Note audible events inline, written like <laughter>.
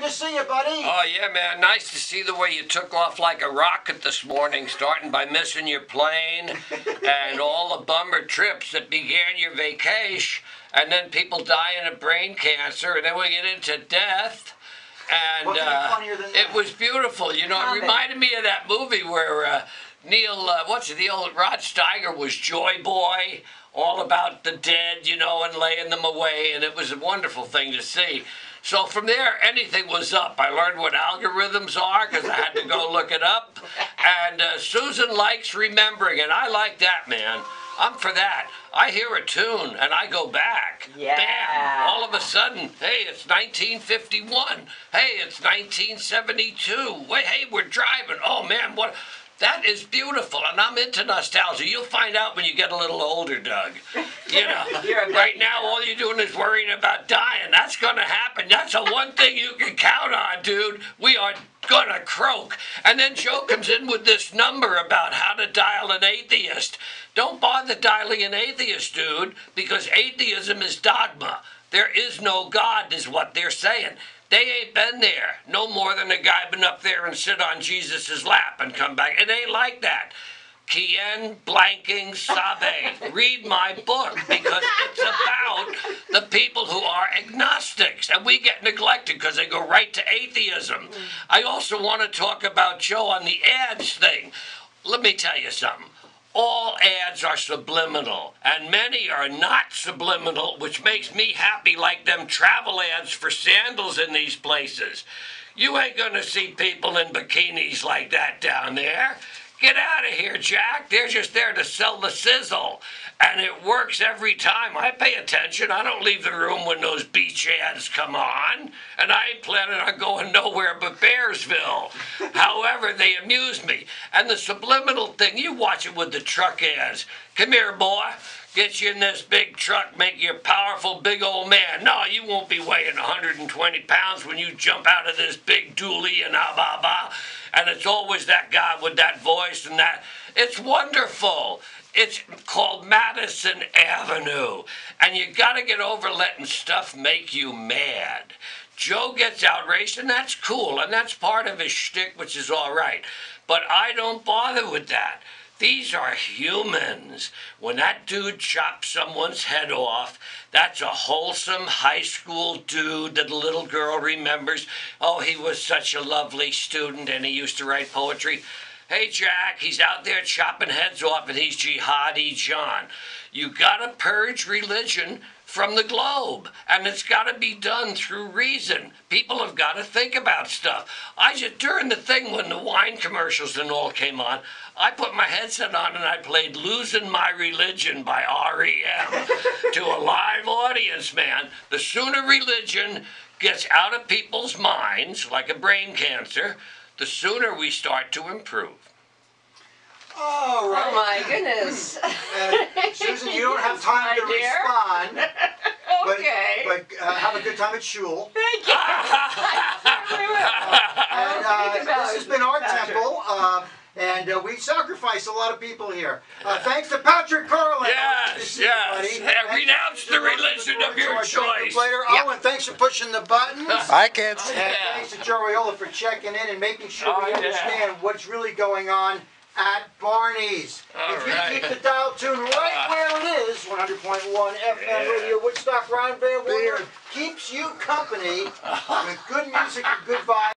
good to see you, buddy. Oh, yeah, man. Nice to see the way you took off like a rocket this morning, starting by missing your plane <laughs> and all the bummer trips that began your vacation, and then people dying of brain cancer, and then we get into death. And What could be uh, it was beautiful. You know, it reminded me of that movie where uh, Neil, uh, what's the old Rod Steiger was Joy Boy, all about the dead, you know, and laying them away, and it was a wonderful thing to see. So from there, anything was up. I learned what algorithms are because I had to go look it up. And uh, Susan likes remembering, and I like that, man. I'm for that. I hear a tune and I go back. Yeah. Bam! All of a sudden, hey, it's 1951. Hey, it's 1972. Wait, hey, we're driving. Oh man, what? That is beautiful, and I'm into nostalgia. You'll find out when you get a little older, Doug. You know, <laughs> right now all you're doing is worrying about dying. That's gonna happen. That's the one thing you can count on, dude. We are gonna croak. And then Joe comes in with this number about how to dial an atheist. Don't bother dialing an atheist, dude, because atheism is dogma. There is no God, is what they're saying. They ain't been there no more than a guy been up there and sit on Jesus' lap and come back. It ain't like that. Kien blanking Sabe. Read my book because it's about the people who are agnostics and we get neglected because they go right to atheism. I also want to talk about Joe on the ads thing. Let me tell you something. All ads are subliminal, and many are not subliminal, which makes me happy, like them travel ads for sandals in these places. You ain't gonna see people in bikinis like that down there. Get out of here, Jack. They're just there to sell the sizzle. And it works every time. I pay attention. I don't leave the room when those beach ads come on. And I ain't planning on going nowhere but Bearsville. However, they amuse me. And the subliminal thing, you watch it with the truck ads. Come here, boy. Get you in this big truck, make you a powerful big old man. No, you won't be weighing 120 pounds when you jump out of this big dually and ah bah bah. And it's always that guy with that voice and that. It's wonderful. It's called Madison Avenue. And you gotta get over letting stuff make you mad. Joe gets outraged, and that's cool, and that's part of his shtick, which is all right. But I don't bother with that. These are humans. When that dude chops someone's head off, that's a wholesome high school dude that a little girl remembers. Oh, he was such a lovely student and he used to write poetry. Hey, Jack, he's out there chopping heads off and he's Jihadi John. You gotta purge religion from the globe, and it's gotta be done through reason. People have gotta think about stuff. I just, during the thing when the wine commercials and all came on, I put my headset on and I played Losing My Religion by REM <laughs> to a live audience, man. The sooner religion gets out of people's minds, like a brain cancer, the sooner we start to improve. All Oh my goodness. Uh, Susan, you don't have <laughs> Yes, time to dear. respond, but, okay. but uh, have a good time at shul. Thank you. I certainly will. And uh, this has been our Patrick. temple, uh, and uh, we sacrifice a lot of people here. Uh, thanks to Patrick Carlin. Yes, Good you, yes. buddy. Yeah, renounce the religion of your choice. Later. Yeah. Oh, and thanks for pushing the buttons. <laughs> I can't. And thanks to Joe Raiola for checking in and making sure Oh, we yeah. understand what's really going on at Barney's. All if you right. keep the dial tuned right ah. where it is, 100.1 FM Yeah. Radio Woodstock, Ryan Van Warner keeps you company <laughs> with good music and good vibes.